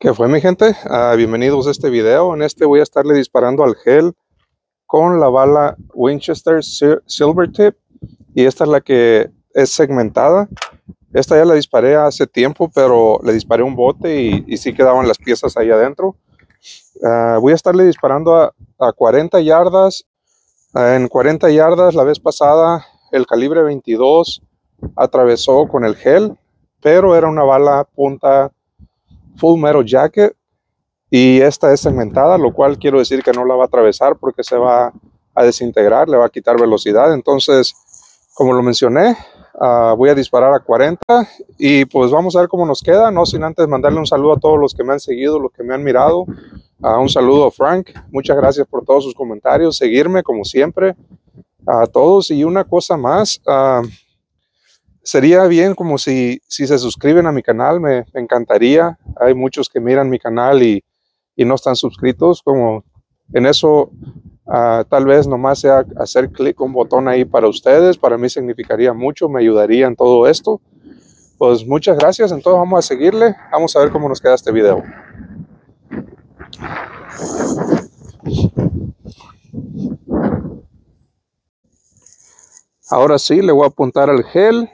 ¿Qué fue mi gente? Ah, bienvenidos a este video. En este voy a estarle disparando al gel con la bala Winchester Silver Tip y esta es la que es segmentada. Esta ya la disparé hace tiempo, pero le disparé un bote y, y sí quedaban las piezas ahí adentro. Ah, voy a estarle disparando a, a 40 yardas. Ah, en 40 yardas la vez pasada el calibre 22 atravesó con el gel, pero era una bala punta Full Metal Jacket y esta es segmentada, lo cual quiero decir que no la va a atravesar porque se va a desintegrar, le va a quitar velocidad. Entonces, como lo mencioné, uh, voy a disparar a 40 y pues vamos a ver cómo nos queda, no sin antes mandarle un saludo a todos los que me han seguido, los que me han mirado. Uh, un saludo a Frank, muchas gracias por todos sus comentarios, seguirme como siempre a todos y una cosa más. Uh, sería bien como si, si se suscriben a mi canal, me, encantaría. Hay muchos que miran mi canal y, y no están suscritos, como en eso uh, tal vez nomás sea hacer clic un botón ahí para ustedes, para mí significaría mucho, me ayudaría en todo esto. Pues muchas gracias, entonces vamos a seguirle, vamos a ver cómo nos queda este video. Ahora sí, le voy a apuntar al gel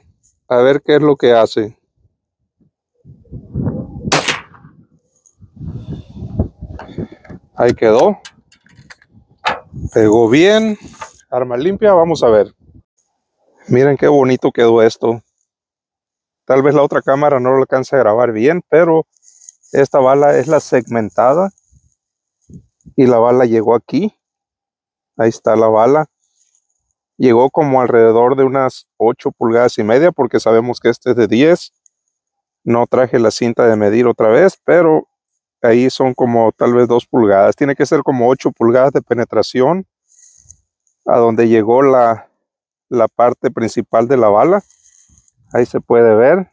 a ver qué es lo que hace. Ahí quedó. Pegó bien. Arma limpia, vamos a ver. Miren qué bonito quedó esto. Tal vez la otra cámara no lo alcance a grabar bien, pero esta bala es la segmentada. Y la bala llegó aquí. Ahí está la bala llegó como alrededor de unas 8 pulgadas y media porque sabemos que este es de 10 no traje la cinta de medir otra vez pero ahí son como tal vez 2 pulgadas. Tiene que ser como 8 pulgadas de penetración a donde llegó la, la parte principal de la bala. Ahí se puede ver.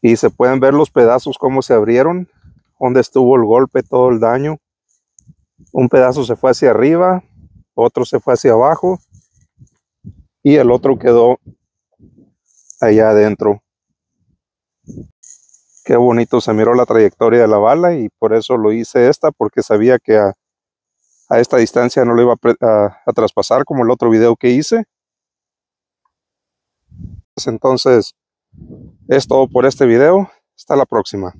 Y se pueden ver los pedazos como se abrieron donde estuvo el golpe todo el daño un pedazo se fue hacia arriba, otro se fue hacia abajo y el otro quedó allá adentro. Qué bonito se miró la trayectoria de la bala y por eso lo hice esta porque sabía que a, esta distancia no lo iba a, a traspasar como el otro video que hice. Entonces es todo por este video. Hasta la próxima.